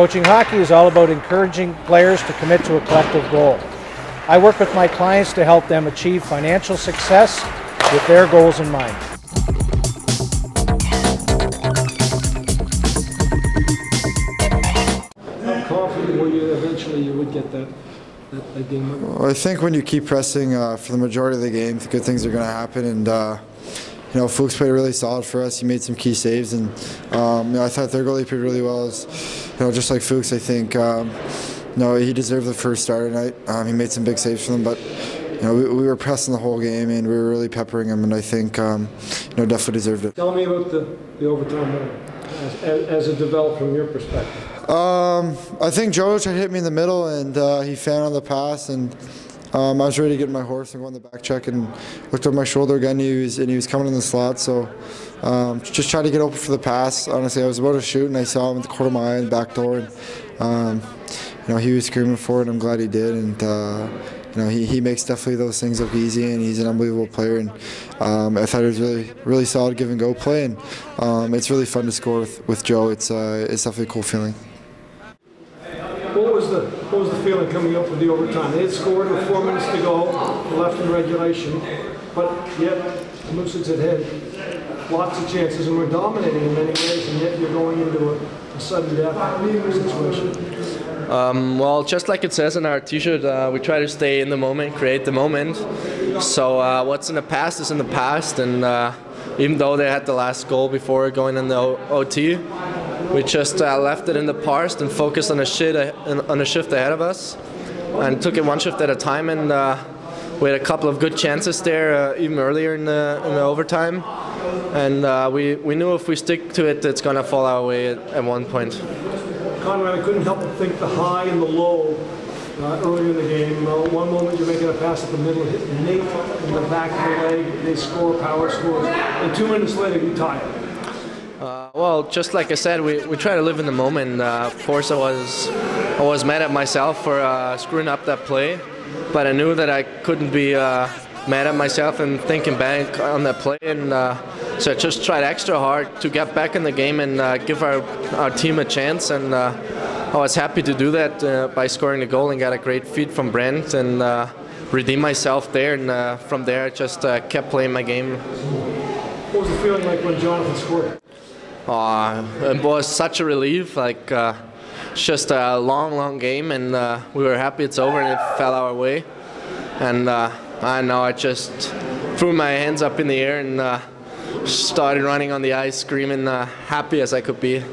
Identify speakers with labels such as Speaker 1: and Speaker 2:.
Speaker 1: Coaching hockey is all about encouraging players to commit to a collective goal. I work with my clients to help them achieve financial success with their goals in mind.
Speaker 2: How confident were you eventually you would get that, that, that game?
Speaker 3: Well, I think when you keep pressing uh, for the majority of the game, good things are going to happen. And uh, you know, Fuchs played really solid for us. He made some key saves, and um, you know, I thought their goalie played really well. As, you know, just like Fuchs, I think. Um, you know, he deserved the first start tonight. Um, he made some big saves for them, but you know, we, we, were pressing the whole game and we were really peppering him, and I think um, you know definitely deserved it.
Speaker 2: Tell me about the, the overtime winner as, as, a developer from your perspective.
Speaker 3: Um, I think Joe tried to hit me in the middle, and uh, he fan on the pass, and um, I was ready to get my horse and go on the back check, and looked over my shoulder again. He was and he was coming in the slot, so um, just tried to get open for the pass. Honestly, I was about to shoot, and I saw him at the corner of my eye in the back door, and um, you know he was screaming for it. I'm glad he did, and. Uh, you know, he, he makes definitely those things look easy, and he's an unbelievable player. And um, I thought it was really really solid give and go play, and um, it's really fun to score with, with Joe. It's uh, it's definitely a cool feeling.
Speaker 2: What was the feeling coming up with the overtime? They had scored with four minutes to go, left in regulation, but yet the Mooseheads had had lots of chances and were dominating in many ways, and yet you're going into a, a sudden death situation.
Speaker 4: Um, well, just like it says in our T-shirt, uh, we try to stay in the moment, create the moment. So uh, what's in the past is in the past, and uh, even though they had the last goal before going in the OT, we just uh, left it in the past and focused on a shit on a shift ahead of us, and took it one shift at a time. And uh, we had a couple of good chances there, uh, even earlier in the, in the overtime. And we we knew if we stick to it, it's gonna fall our way at, at one point.
Speaker 2: Konrad, I couldn't help but think the high and the low uh, earlier in the game. Uh, one moment you're making a pass at the middle, hit Nate in the back of the leg, they score, power scores, and two minutes later you tie it.
Speaker 4: Uh, well, just like I said, we, we try to live in the moment. Uh, of course, I was I was mad at myself for uh, screwing up that play, but I knew that I couldn't be uh, mad at myself and thinking back on that play, and uh, so I just tried extra hard to get back in the game and uh, give our, our team a chance. And I was happy to do that by scoring the goal and got a great feed from Brent and uh, redeem myself there. And from there, I just kept playing my game.
Speaker 2: What was the feeling like when Jonathan scored?
Speaker 4: It was such a relief. Like it's just a long, long game, and we were happy it's over and it fell our way. And I know I just threw my hands up in the air and uh, started running on the ice, screaming uh, happy as I could be.